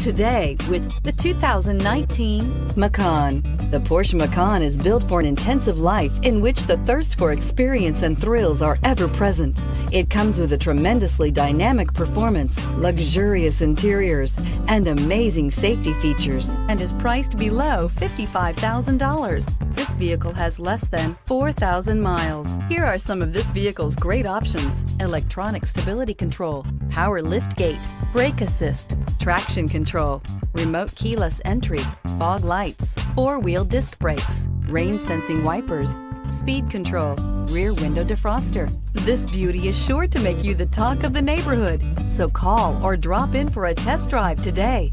today with the 2019 Macan. The Porsche Macan is built for an intensive life in which the thirst for experience and thrills are ever present. It comes with a tremendously dynamic performance, luxurious interiors, and amazing safety features, and is priced below $55,000. This vehicle has less than 4,000 miles. Here are some of this vehicle's great options. Electronic stability control, power lift gate, brake assist, traction control, remote keyless entry, fog lights, four-wheel disc brakes, rain sensing wipers, speed control, rear window defroster. This beauty is sure to make you the talk of the neighborhood. So call or drop in for a test drive today.